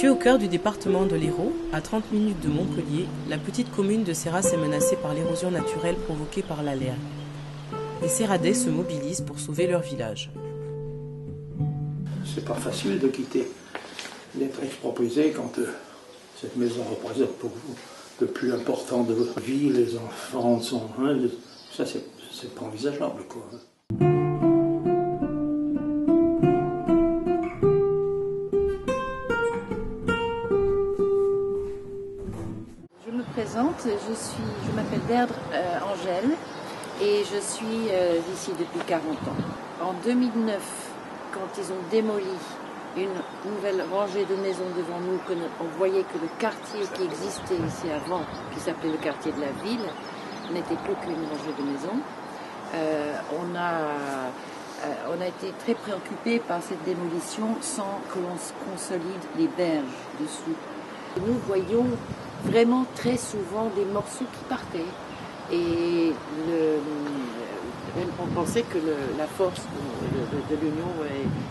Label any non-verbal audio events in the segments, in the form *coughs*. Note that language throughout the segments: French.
Située au cœur du département de l'Hérault, à 30 minutes de Montpellier, la petite commune de Serras est menacée par l'érosion naturelle provoquée par l'alerte. Les Serradais se mobilisent pour sauver leur village. C'est pas facile de quitter, d'être exproprié quand euh, cette maison représente pour vous le plus important de votre vie, les enfants sont. Hein, ça, c'est pas envisageable, quoi. Je suis, je m'appelle Derdre euh, Angèle et je suis euh, ici depuis 40 ans. En 2009, quand ils ont démoli une nouvelle rangée de maisons devant nous, on voyait que le quartier qui existait ici avant, qui s'appelait le quartier de la ville, n'était plus qu'une rangée de maisons. Euh, on, a, euh, on a été très préoccupés par cette démolition sans que l'on consolide les berges dessous. Nous voyons vraiment très souvent des morceaux qui partaient. Et le- on, pensait que le- la force de, de- de l'union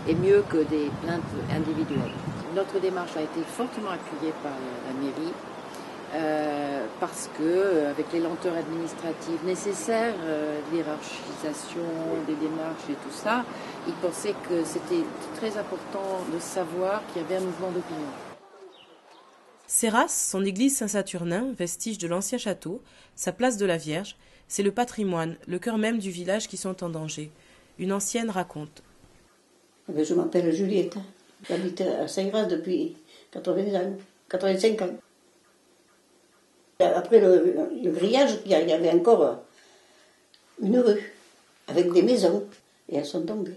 est, est mieux que des plaintes individuelles. Notre démarche a été fortement appuyée par la, mairie. euh, parce que, euh, avec les lenteurs administratives nécessaires, euh, l'hierarchisation des démarches et tout ça, ils pensaient que c'était très important de savoir qu'il y avait un mouvement d'opinion. Serras, son église Saint-Saturnin, vestige de l'ancien château, sa place de la Vierge, c'est le patrimoine, le cœur même du village qui sont en danger. Une ancienne raconte. Eh bien, je m'appelle Juliette. J'habite à Saint-Gras depuis 80 ans, 85 ans. Après le, le grillage, il y avait encore une rue avec des maisons. Et elles sont tombées.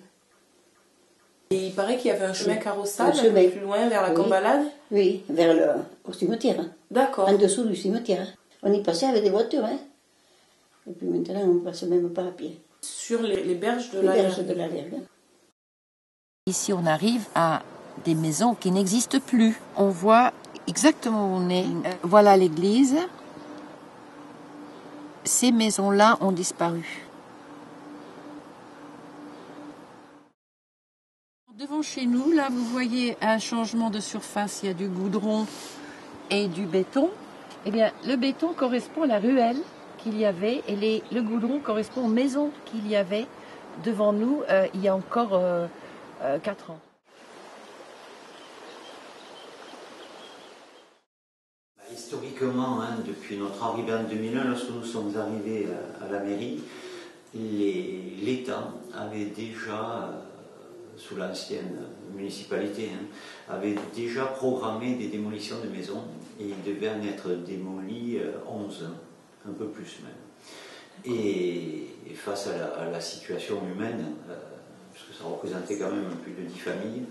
Et il paraît qu'il y avait un chemin carrossable Un chemin. plus loin vers la Oui. Cambalade. Oui, vers le au cimetière. hein. D'accord. En dessous du cimetière. On y passait avec des voitures. Hein. Et puis maintenant, on passe même pas à pied. Sur les, les berges de Les la berges de la Vergue. Ici, on arrive à des maisons qui n'existent plus. On voit exactement où on est. Euh, Voilà l'église. Ces maisons-là ont disparu. Chez nous, là, vous voyez un changement de surface. Il y a du goudron et du béton. Eh bien, le béton correspond à la ruelle qu'il y avait et le goudron correspond aux maisons qu'il y avait devant nous euh, il y a encore euh, euh, quatre ans. Bah, Historiquement, hein, depuis notre arrivée en 2001, lorsque nous sommes arrivés à, à la mairie, l'État avait déjà, euh, sous l'ancienne municipalité, hein, avait déjà programmé des démolitions de maisons et il devait en être démoli euh, 11, un peu plus même. Et, face à la, situation humaine, euh, puisque ça représentait quand même plus de 10 familles,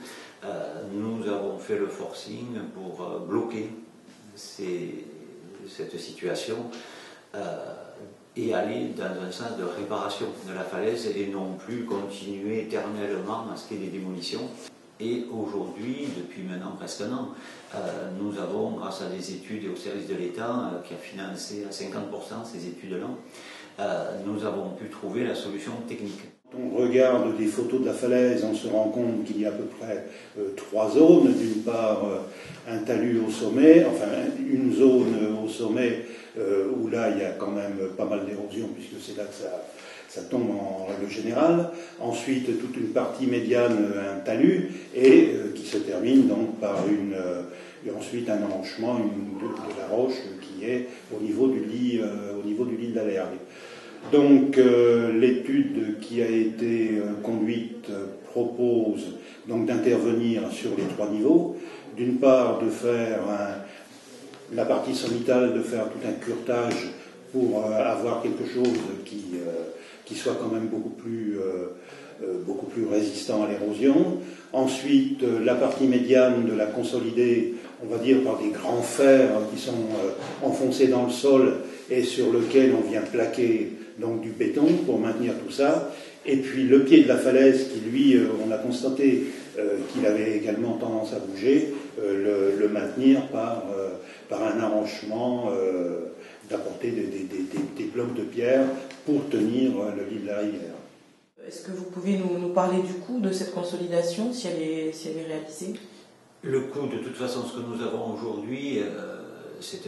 euh, nous avons fait le forcing pour bloquer cette situation et aller dans un sens de réparation de la falaise et non plus continuer éternellement à ce qu'il des démolitions. Et aujourd'hui, depuis maintenant presque un an, euh, nous avons, grâce à des études et au service de l'État euh, qui a financé à 50% ces études-là, euh, nous avons pu trouver la solution technique. On regarde des photos de la falaise, on se rend compte qu'il y a à peu près trois zones. D'une part, un talus au sommet, enfin une zone au sommet euh, où là il y a quand même pas mal d'érosion puisque c'est là que ça, ça tombe en règle générale. Ensuite, toute une partie médiane, euh, un talus, et euh, qui se termine donc par une, euh, ensuite un emmanchement une- de, de la roche qui est au niveau du lit, euh, au niveau du lit. Donc euh, l'étude qui a été euh, conduite euh, propose donc d'intervenir sur les trois niveaux. D'une part, de faire un- la partie sommitale, de faire tout un curtage pour euh, avoir quelque chose qui, euh, qui soit quand même beaucoup plus, euh, beaucoup plus résistant à l'érosion. Ensuite, la partie médiane de la consolider, on va dire par des grands fers qui sont enfoncés dans le sol et sur lequel on vient plaquer donc du béton pour maintenir tout ça. Et puis le pied de la falaise qui, lui, on a constaté qu'il avait également tendance à bouger, euh, le, le maintenir par, euh, par un arrangement euh, d'apporter des, des- des- des- des blocs de pierre pour tenir euh, le lit de la rivière. Est-ce que vous pouvez nous, nous parler du coup de cette consolidation, si elle est, si elle est réalisée? Le coût, de toute façon, ce que nous avons aujourd'hui, euh, c'est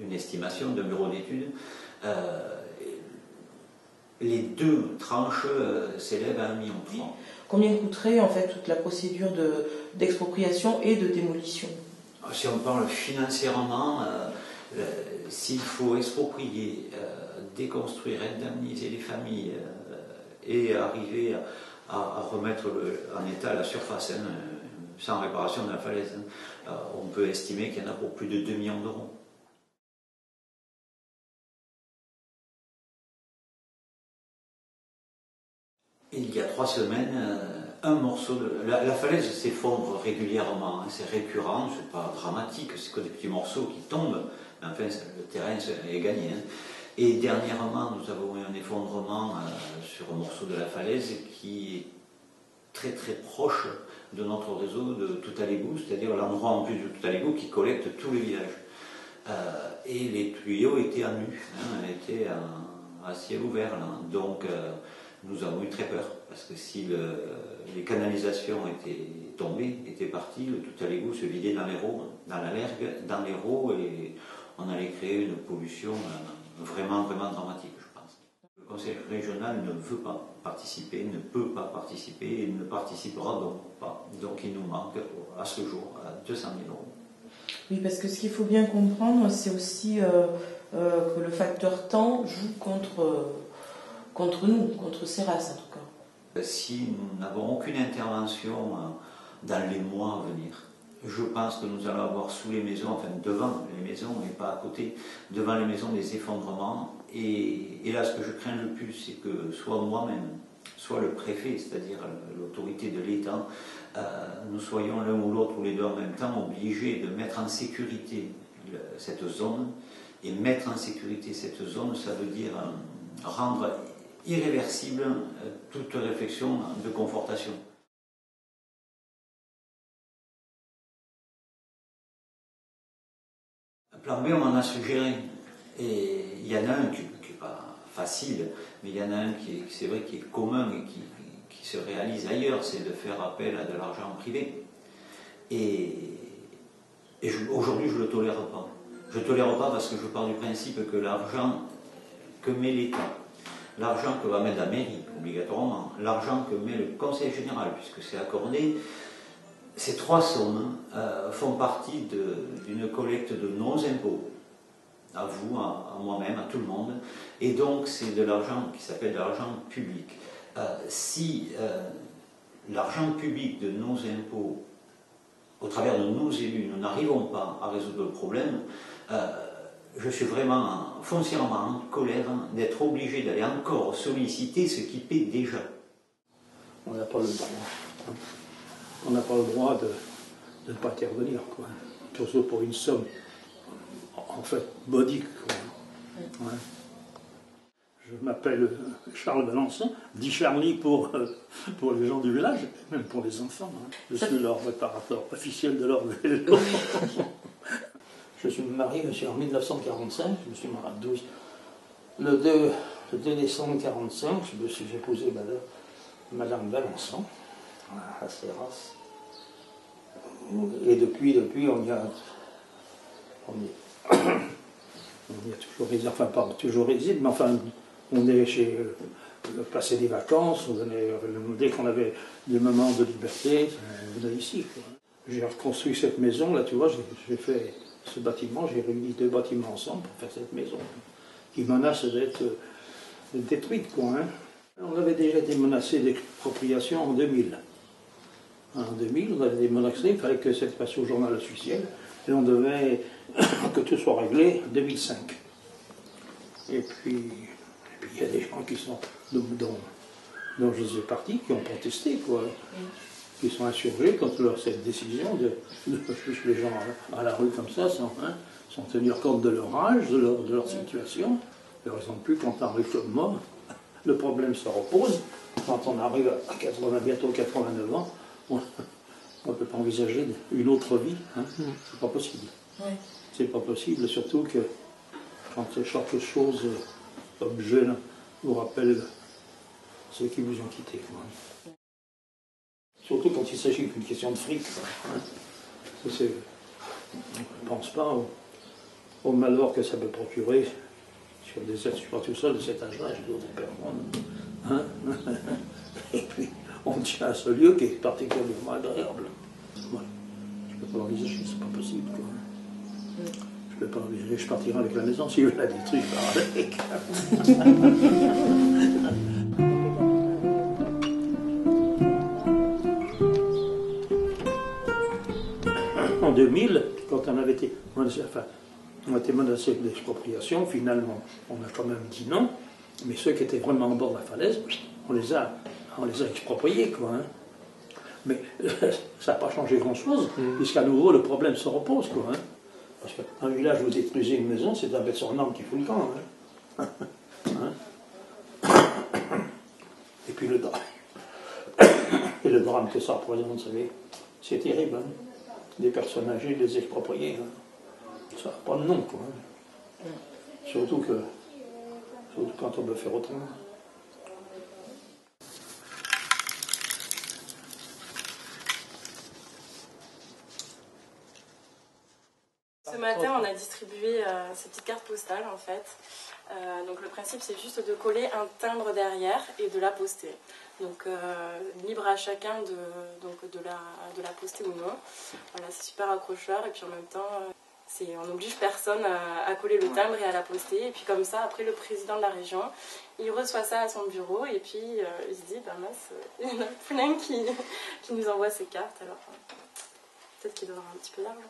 une estimation d'un bureau d'études. Euh, les deux tranches euh, s'élèvent à 1,3 million. Combien coûterait en fait toute la procédure d'expropriation et de démolition? Si on parle financièrement, s'il faut exproprier, déconstruire, indemniser les familles et arriver à, remettre en état la surface, hein, sans réparation de la falaise. Hein. Euh, on peut estimer qu'il y en a pour plus de 2 millions d'euros. Trois semaines, euh, un morceau de. La, falaise s'effondre régulièrement, hein. c'est récurrent, c'est pas dramatique, c'est que des petits morceaux qui tombent, mais enfin, le terrain est gagné. Hein. Et dernièrement, nous avons eu un effondrement euh, sur un morceau de la falaise qui est très très proche de notre réseau de Toutalegou, c'est-à-dire l'endroit en plus de Toutalegou qui collecte tous les villages. Euh, et les tuyaux étaient à nu, hein, étaient à, ciel ouvert. Donc euh, nous avons eu très peur, parce que si les canalisations étaient tombées, étaient parties, le Toutalegou se vidait dans les roues, dans la lergue, dans les roues, et on allait créer une pollution euh, vraiment, vraiment dramatique. Le conseil régional ne veut pas participer, ne peut pas participer et ne participera donc pas. Donc il nous manque à ce jour 200 000 euros. Oui, parce que ce qu'il faut bien comprendre, c'est aussi euh, euh, que le facteur temps joue contre, euh, contre nous, contre en tout cas. Si nous n'avons aucune intervention dans les mois à venir, je pense que nous allons avoir sous les maisons, enfin devant les maisons et pas à côté, devant les maisons des effondrements. Et, là, ce que je crains le plus, c'est que soit moi-même, soit le préfet, c'est-à-dire l'autorité de l'État, euh, nous soyons l'un ou l'autre ou les deux en même temps obligés de mettre en sécurité cette zone. Et mettre en sécurité cette zone, ça veut dire euh, rendre irréversible euh, toute réflexion de confortation. plan B, on en a suggéré. Et il y en a un qui n'est pas facile, mais il y en a un qui, c'est vrai, qui est commun et qui, se réalise ailleurs, c'est de faire appel à de l'argent privé. Et, aujourd'hui, je ne le tolère pas. Je ne tolère pas parce que je pars du principe que l'argent que met l'État, l'argent que va mettre la mairie, obligatoirement, l'argent que met le conseil général, puisque c'est accordé, ces trois sommes euh, font partie d'une collecte de nos impôts, à vous, à, moi-même, à tout le monde, et donc c'est de l'argent qui s'appelle de l'argent public. Euh, si euh, l'argent public de nos impôts, au travers de nos élus, nous n'arrivons pas à résoudre le problème, je suis vraiment foncièrement en colère d'être obligé d'aller encore solliciter ce qui paie déjà. On n'a pas le droit on n'a pas le droit de, ne pas intervenir, quoi. Surtout pour une somme, en fait, modique. Je m'appelle Charles Valençon, dit Charlie pour, euh, pour les gens du village, même pour les enfants. Hein. Je suis leur réparateur officiel de leur vélo. *laughs* je suis marié, en 1945, je me suis marié 12. Le 2, le 2 décembre 1945, j'ai épousé madame, madame Valençon à Serras. Et depuis, depuis, on y a, on y, *coughs* a toujours résidé, enfin pas toujours résidé, mais enfin, on est chez, des vacances, on venait, dès qu'on avait des moments de liberté, on venait ici. J'ai reconstruit cette maison, là tu vois, j'ai fait ce bâtiment, j'ai réuni deux bâtiments ensemble pour faire cette maison, qui menace d'être détruite. Quoi, hein. On avait déjà été menacé d'expropriation en 2000 en 2000, on avait des menacés, il fallait que ça passe au journal officiel, et on devait *coughs* que tout soit réglé en 2005. Et puis, il y a des gens qui sont, dont, dont je faisais partie, qui ont protesté, quoi, qui sont insurgés contre cette décision de, de les gens à, la rue comme ça, sans, hein, sans tenir compte de leur âge, de leur, de leur situation. Et raison plus, quand on arrive comme moi, le problème se repose. Quand on arrive à 80, bientôt 89 ans, on ne peut pas envisager une autre vie. Hein. C'est pas possible. C'est pas possible, surtout que quand quelque chose jeune vous rappelle ceux qui vous ont quitté. Surtout quand il s'agit d'une question de fric. Hein. On ne pense pas au, au malheur que ça peut procurer sur des pas tout seul de cet âge-là, j'ai d'autres personnes. Hein *laughs* Et puis, on tient à ce lieu qui est particulièrement agréable. Voilà. Je ne peux pas l'envisager, c'est pas possible. Quoi. Je ne peux pas l'envisager, je partirai avec la maison. Si je la détruis, je pars avec. 2000, quand on avait été menacé, enfin, on a été menacé d'expropriation, finalement, on a quand même dit non, mais ceux qui étaient vraiment en bord de la falaise, on les a, on les a expropriés, quoi. hein. Mais *laughs* ça n'a pas changé grand-chose, puisqu'à nouveau, le problème se repose, quoi. hein. Parce qu'un village vous détruisez une maison, c'est un bête sur arme qui fout le camp. hein. *laughs* Hein Et puis le drame. *coughs* Et le drame que ça représente, vous savez, c'est terrible. hein. Des personnes âgées, les exproprier, hein. ça n'a pas de nom, quoi. hein. Surtout que, surtout quand on veut faire autrement. Ce matin, on a distribué euh, ces petites cartes postales en fait. Euh, donc le principe, c'est juste de coller un timbre derrière et de la poster. Donc euh, libre à chacun de, donc, de, la, de la poster ou non. Voilà, c'est super accrocheur et puis en même temps, euh, c'est, on n'oblige personne à, à coller le timbre et à la poster. Et puis comme ça, après le président de la région, il reçoit ça à son bureau et puis euh, il se dit, bah mince, *laughs* il y en a plein qui, qui nous envoient ces cartes. Alors peut-être qu'il avoir un petit peu d'argent.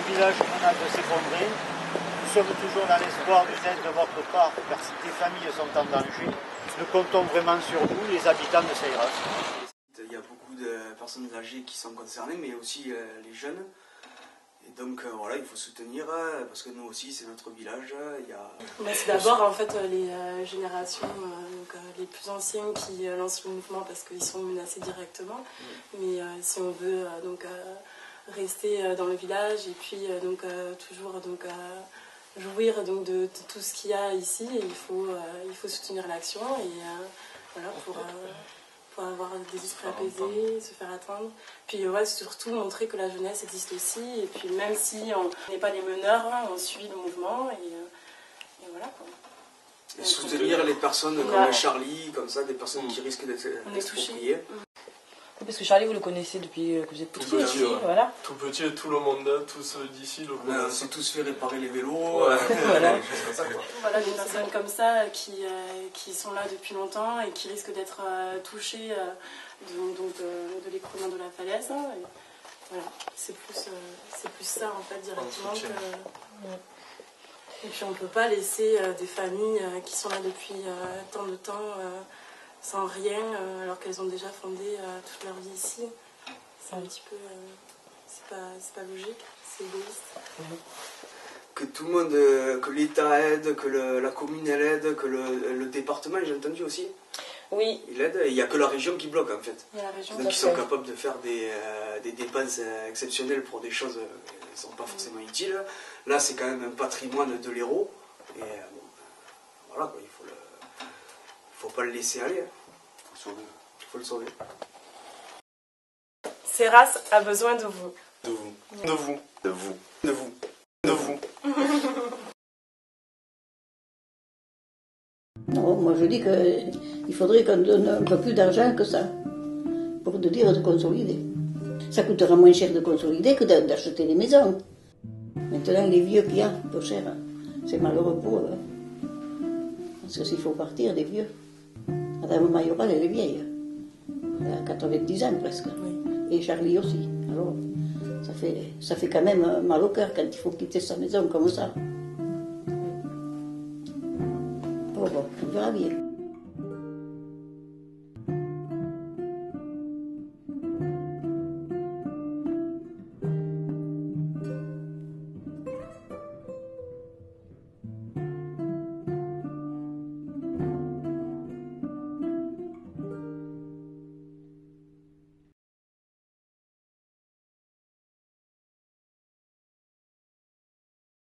Le village menace de s'effondrer. Nous sommes toujours dans l'espoir d'une aide de votre part, car si des familles sont en danger, nous comptons vraiment sur vous, les habitants de Seyras. Il y a beaucoup de personnes âgées qui sont concernées, mais aussi euh, les jeunes. Et donc euh, voilà, il faut soutenir, euh, parce que nous aussi, c'est notre village. Il y a... Bah, c'est d'abord en fait euh, les euh, générations euh, donc, euh, les plus anciennes qui euh, lancent le mouvement parce qu'ils sont menacés directement. Mais euh, si on veut euh, donc euh, rester euh, dans le village et puis euh, donc euh, toujours donc euh, jouir donc de, de tout ce qu'il y a ici, il faut euh, il faut soutenir l'action et euh, voilà pour euh, pour avoir des esprits apaisés, se faire attendre. Puis ouais, surtout montrer que la jeunesse existe aussi. Et puis même si on n'est pas les meneurs, hein, on suit le mouvement et, euh, et voilà quoi. Et soutenir les personnes comme Ouais. Charlie, comme ça, des personnes qui risquent d'être expropriées. Parce que Charlie, vous le connaissez depuis euh, que vous êtes Tout petit petit, aussi, ouais. voilà. Tout petit, tout le monde, tous d'ici, le On a- on s'est tous fait réparer les vélos. Ouais. euh, *laughs* Voilà. des. Voilà, personnes comme ça qui, euh, qui sont là depuis longtemps et qui risquent d'être euh, touchées euh, de, donc, de, de l'écroulement de la falaise. hein, et voilà, c'est plus, euh, c'est plus ça en fait directement. Et puis on ne peut pas laisser euh, des familles euh, qui sont là depuis euh, tant de temps euh, sans rien euh, alors qu'elles ont déjà fondé euh, toute leur vie ici. C'est un petit peu. euh, c'est pas, c'est pas logique, c'est égoïste. Que tout le monde, que l'État aide, que le- la commune elle aide, que le, le département, j'ai entendu aussi, Oui, il aide. Il n'y a que la région qui bloque en fait. Il y a la région Donc ils sont capables de faire des, euh, des dépenses exceptionnelles pour des choses qui ne sont pas forcément utiles. Là, c'est quand même un patrimoine de l'héros. Et euh, bon, euh, voilà, quoi, il faut le, faut pas le laisser aller. Il faut, le sauver. Serras a besoin de vous. De vous. De vous. De vous. De vous. De vous. *laughs* Non, moi je dis qu'il faudrait qu'on donne un peu plus d'argent que ça pour te dire de consolider. Ça coûtera moins cher de consolider que d'a- d'acheter des maisons. Maintenant, les vieux qu'il y a, peu cher, c'est malheureux pour eux. hein. Parce que s'il faut partir, des vieux. Madame Mayoral, elle est vieille. Elle a 90 ans presque. Et Charlie aussi. Alors, ça fait, ça fait quand même mal au cœur quand il faut quitter sa maison comme ça. Oh bon, on verra bien.